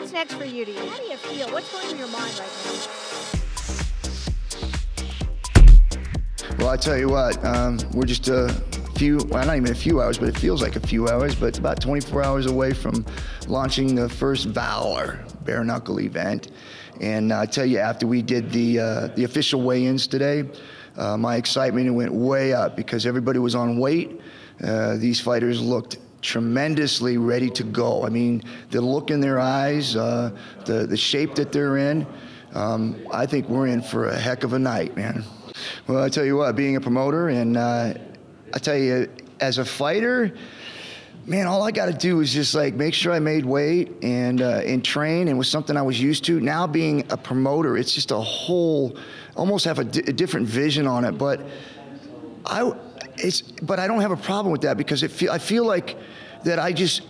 what's next for you? You? How do you feel? What's going through your mind right now? Well, I tell you what, um, we're just a few, well, not even a few hours, but it feels like a few hours, but it's about 24 hours away from launching the first Valor bare knuckle event. And I tell you, after we did the uh, the official weigh-ins today, uh, my excitement went way up because everybody was on weight. Uh, these fighters looked tremendously ready to go. I mean, the look in their eyes, uh, the the shape that they're in. Um, I think we're in for a heck of a night, man. Well, I tell you what, being a promoter, and uh, I tell you, as a fighter man, all I got to do is just like make sure I made weight and uh, and train, and was something I was used to. Now being a promoter, it's just a whole, almost have a, different vision on it. But I, it's but I don't have a problem with that because it feel I feel like that I just.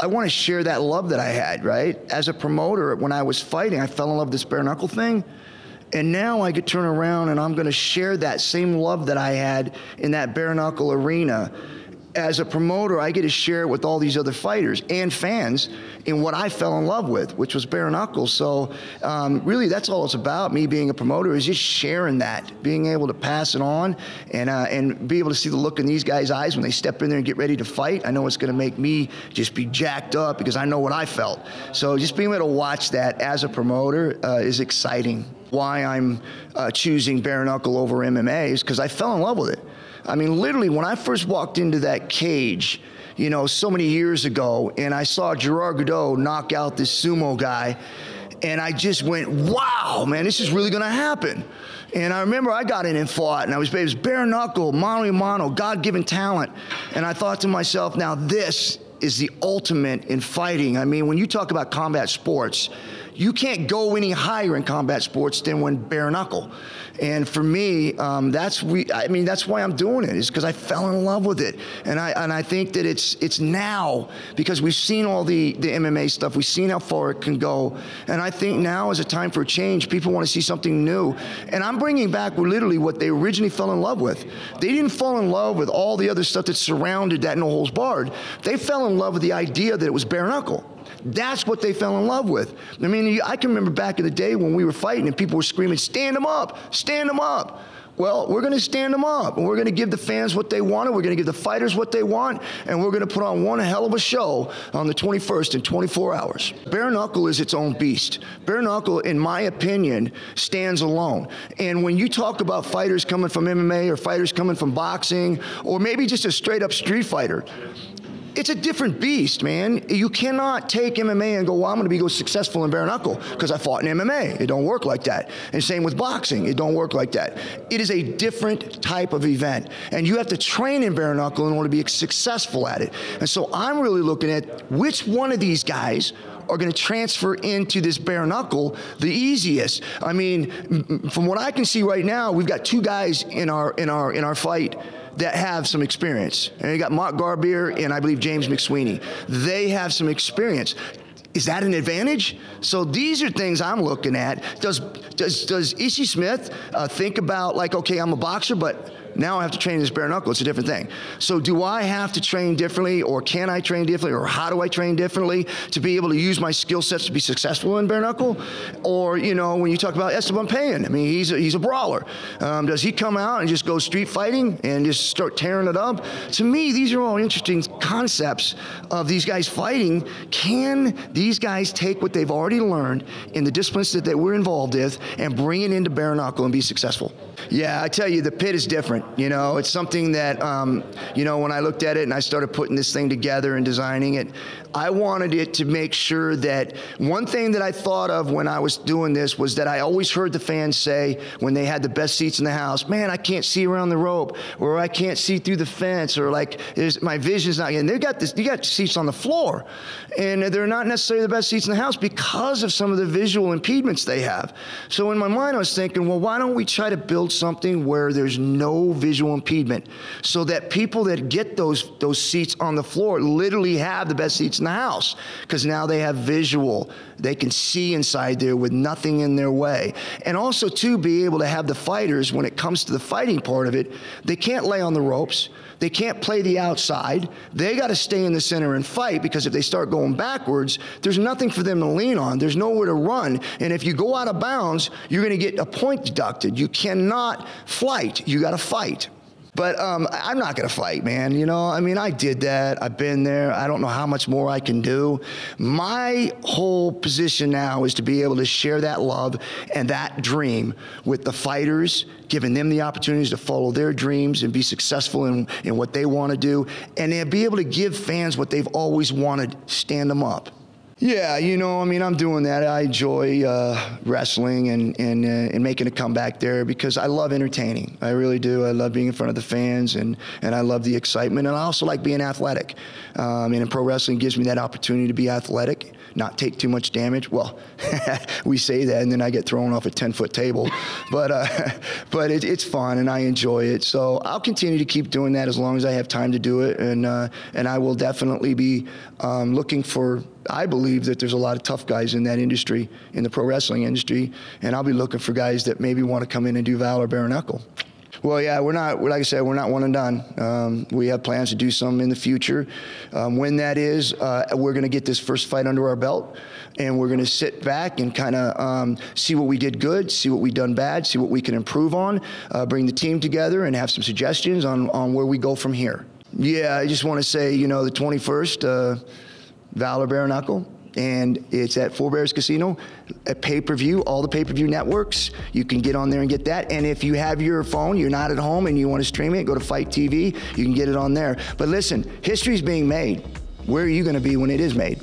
I want to share that love that I had, right? As a promoter, when I was fighting, I fell in love with this bare knuckle thing. And now I could turn around and I'm going to share that same love that I had in that bare knuckle arena as a promoter, I get to share it with all these other fighters and fans in what I fell in love with, which was bare knuckles. So, um, really, that's all it's about. Me being a promoter is just sharing that, being able to pass it on, and uh, and be able to see the look in these guys' eyes when they step in there and get ready to fight. I know it's going to make me just be jacked up because I know what I felt. So, just being able to watch that as a promoter uh, is exciting. Why I'm uh, choosing bare knuckle over MMA is because I fell in love with it. I mean, literally, when I first walked into that cage, you know, so many years ago, and I saw Gerard Gordeau knock out this sumo guy, and I just went, wow, man, this is really gonna happen. And I remember I got in and fought, and I was, it was bare knuckle, mano a mano, God given talent. And I thought to myself, now this is the ultimate in fighting. I mean, when you talk about combat sports, you can't go any higher in combat sports than when bare knuckle. And for me, um, that's we. I mean, that's why I'm doing it. Is because I fell in love with it, and I and I think that it's it's now because we've seen all the the MMA stuff. We've seen how far it can go, and I think now is a time for change. People want to see something new, and I'm bringing back literally what they originally fell in love with. They didn't fall in love with all the other stuff that surrounded that no holds barred. They fell in love with the idea that it was bare knuckle. That's what they fell in love with. I mean, I can remember back in the day when we were fighting and people were screaming, stand them up, stand them up. Well, we're going to stand them up and we're going to give the fans what they wanted. We're going to give the fighters what they want. And we're going to put on one hell of a show on the 21st in 24 hours. Bare knuckle is its own beast. Bare knuckle, in my opinion, stands alone. And when you talk about fighters coming from MMA or fighters coming from boxing or maybe just a straight up street fighter, it's a different beast, man. You cannot take MMA and go, well, I'm going to be go successful in bare knuckle because I fought in MMA. It don't work like that. And same with boxing. It don't work like that. It is a different type of event, and you have to train in bare knuckle in order to be successful at it. And so I'm really looking at which one of these guys are going to transfer into this bare knuckle the easiest. I mean, from what I can see right now, we've got two guys in our in our in our fight that have some experience. And you got Mark Godbeer and I believe James McSweeney. They have some experience. Is that an advantage? So these are things I'm looking at. Does does does Ishe Smith uh, think about like, okay, I'm a boxer, but now I have to train this bare knuckle. It's a different thing. So do I have to train differently, or can I train differently, or how do I train differently to be able to use my skill sets to be successful in bare knuckle? Or you know, when you talk about Esteban Payan, I mean, he's a, he's a brawler. Um, does he come out and just go street fighting and just start tearing it up? To me, these are all interesting concepts of these guys fighting. Can these guys take what they've already learned in the disciplines that, we're involved with and bring it into bare knuckle and be successful? Yeah, I tell you, the pit is different. You know, it's something that, um, you know, when I looked at it and I started putting this thing together and designing it, I wanted it to make sure that one thing that I thought of when I was doing this was that I always heard the fans say when they had the best seats in the house, man, I can't see around the rope, or I can't see through the fence, or like my vision's not. And they've got this, you got seats on the floor, and they're not necessarily the best seats in the house because of some of the visual impediments they have. So in my mind, I was thinking, well, why don't we try to build something where there's no visual impediment, so that people that get those those seats on the floor literally have the best seats in the house because now they have visual. They can see inside there with nothing in their way. And also, to be able to have the fighters, when it comes to the fighting part of it, they can't lay on the ropes. They can't play the outside. They got to stay in the center and fight because if they start going backwards, there's nothing for them to lean on. There's nowhere to run. And if you go out of bounds, you're going to get a point deducted. You cannot flight. You got to fight. But um, I'm not going to fight, man. You know, I mean, I did that. I've been there. I don't know how much more I can do. My whole position now is to be able to share that love and that dream with the fighters, giving them the opportunities to follow their dreams and be successful in, in what they want to do, and then be able to give fans what they've always wanted stand them up. Yeah, you know, I mean, I'm doing that. I enjoy uh, wrestling and and, uh, and making a comeback there because I love entertaining. I really do. I love being in front of the fans and and I love the excitement. And I also like being athletic. Um, and pro wrestling gives me that opportunity to be athletic, not take too much damage. Well, we say that, and then I get thrown off a 10 foot table. but uh, but it, it's fun and I enjoy it. So I'll continue to keep doing that as long as I have time to do it. And uh, and I will definitely be um, looking for I believe that there's a lot of tough guys in that industry, in the pro wrestling industry, and I'll be looking for guys that maybe want to come in and do Valor Bare Knuckle. Well, yeah, we're not, like I said, we're not one and done. Um, we have plans to do some in the future. Um, when that is, uh, we're going to get this first fight under our belt, and we're going to sit back and kind of um, see what we did good, see what we done bad, see what we can improve on, uh, bring the team together, and have some suggestions on, on where we go from here. Yeah, I just want to say, you know, the 21st, uh, Valor Bare Knuckle, and it's at Four Bears Casino, a pay-per-view, all the pay-per-view networks. You can get on there and get that. And if you have your phone, you're not at home, and you want to stream it, go to FITE TV. You can get it on there. But listen, history's being made. Where are you going to be when it is made?